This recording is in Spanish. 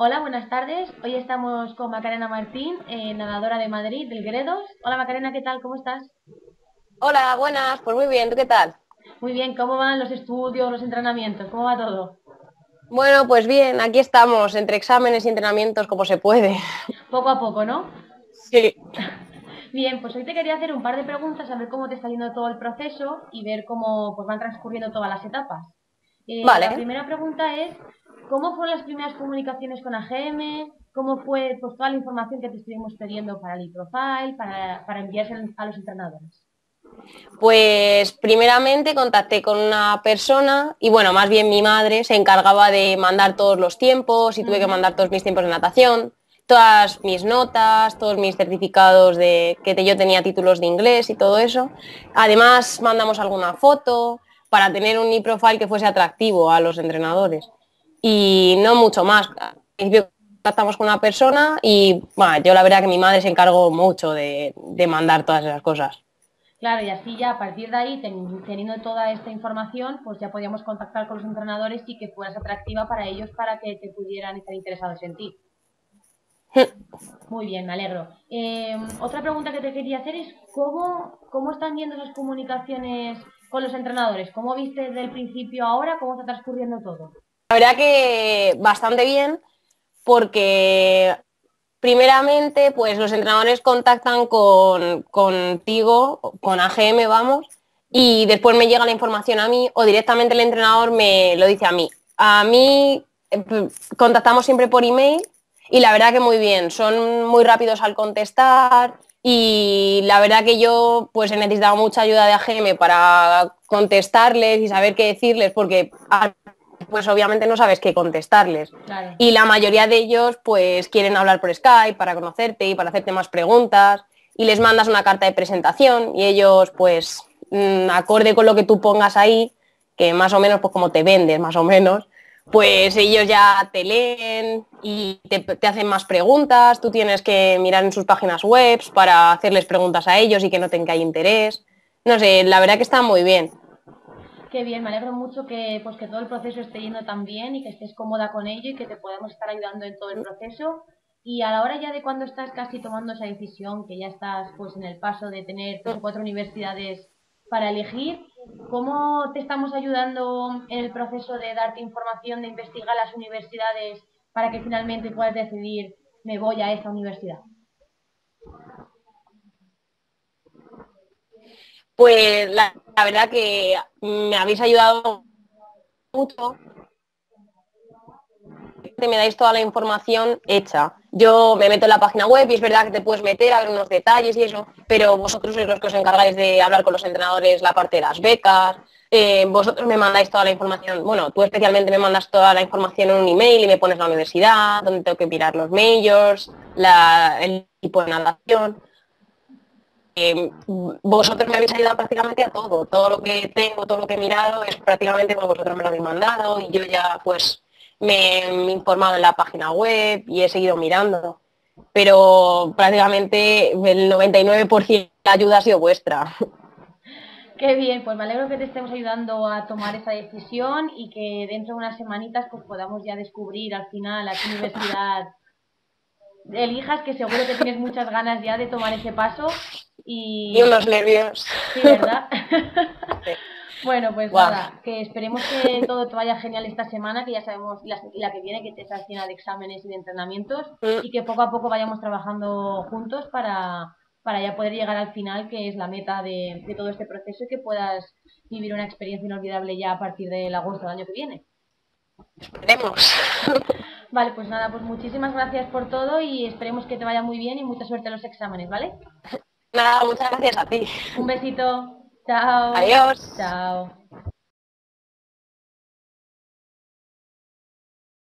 Hola, buenas tardes. Hoy estamos con Macarena Martín, eh, nadadora de Madrid, del Gredos. Hola Macarena, ¿qué tal? ¿Cómo estás? Hola, buenas. Pues muy bien, ¿tú qué tal? Muy bien, ¿cómo van los estudios, los entrenamientos? ¿Cómo va todo? Bueno, pues bien, aquí estamos, entre exámenes y entrenamientos como se puede. Poco a poco, ¿no? Sí. Bien, pues hoy te quería hacer un par de preguntas, a ver cómo te está yendo todo el proceso y ver cómo pues, van transcurriendo todas las etapas. Eh, Vale. La primera pregunta es, ¿cómo fueron las primeras comunicaciones con AGM? ¿Cómo fue pues, toda la información que te estuvimos pidiendo para el e-profile, para, para enviarse a los entrenadores? Pues primeramente contacté con una persona y bueno, más bien mi madre se encargaba de mandar todos los tiempos y tuve que mandar todos mis tiempos de natación, todas mis notas, todos mis certificados de que yo tenía títulos de inglés y todo eso. Además mandamos alguna foto para tener un e-profile que fuese atractivo a los entrenadores y no mucho más. Al principio contactamos con una persona y bueno, yo la verdad que mi madre se encargó mucho de, de mandar todas esas cosas. Claro, y así ya a partir de ahí, ten- teniendo toda esta información, pues ya podíamos contactar con los entrenadores y que fueras atractiva para ellos para que te pudieran estar interesados en ti. Muy bien, me alegro. Eh, otra pregunta que te quería hacer es ¿cómo, cómo están yendo esas comunicaciones con los entrenadores? ¿Cómo viste desde el principio ahora? ¿Cómo está transcurriendo todo? La verdad que bastante bien porque primeramente pues los entrenadores contactan con, contigo, con AGM vamos, y después me llega la información a mí o directamente el entrenador me lo dice a mí. A mí p- contactamos siempre por email y la verdad que muy bien, son muy rápidos al contestar y la verdad que yo pues he necesitado mucha ayuda de AGM para contestarles y saber qué decirles porque ah, pues obviamente no sabes qué contestarles. Claro. Y la mayoría de ellos pues quieren hablar por Skype para conocerte y para hacerte más preguntas y les mandas una carta de presentación y ellos pues mm, acorde con lo que tú pongas ahí, que más o menos pues como te vendes más o menos, pues ellos ya te leen y te, te hacen más preguntas, tú tienes que mirar en sus páginas web para hacerles preguntas a ellos y que noten que hay interés. No sé, la verdad que está muy bien. Qué bien, me alegro mucho que, pues, que todo el proceso esté yendo tan bien y que estés cómoda con ello y que te podamos estar ayudando en todo el proceso. Y a la hora ya de cuando estás casi tomando esa decisión, que ya estás pues en el paso de tener tres o cuatro universidades para elegir, ¿cómo te estamos ayudando en el proceso de darte información, de investigar las universidades para que finalmente puedas decidir me voy a esta universidad? Pues la, verdad que me habéis ayudado mucho. Me dais toda la información hecha. Yo me meto en la página web y es verdad que te puedes meter a ver unos detalles y eso, pero vosotros sois los que os encargáis de hablar con los entrenadores la parte de las becas. eh, vosotros me mandáis toda la información, bueno, tú especialmente me mandas toda la información en un email y me pones la universidad, donde tengo que mirar los majors, la- el tipo de natación eh, vosotros me habéis ayudado prácticamente a todo. Todo lo que tengo, todo lo que he mirado es prácticamente como vosotros me lo habéis mandado y yo ya pues me he informado en la página web y he seguido mirando. Pero prácticamente el 99% de la ayuda ha sido vuestra. Qué bien, pues me alegro que te estemos ayudando a tomar esa decisión y que dentro de unas semanitas pues podamos ya descubrir al final a qué universidad elijas, que seguro que tienes muchas ganas ya de tomar ese paso y... Y unos nervios. Sí, ¿verdad? Sí. Bueno, pues nada, que esperemos que todo te vaya genial esta semana, que ya sabemos y la, la que viene que te estás llena de exámenes y de entrenamientos Mm. y que poco a poco vayamos trabajando juntos para, para ya poder llegar al final, que es la meta de, de todo este proceso y que puedas vivir una experiencia inolvidable ya a partir del agosto del año que viene. Esperemos. Vale, pues nada, pues muchísimas gracias por todo y esperemos que te vaya muy bien y mucha suerte en los exámenes, ¿vale? Nada, muchas gracias a ti. Un besito. Chao. Adiós. Chao.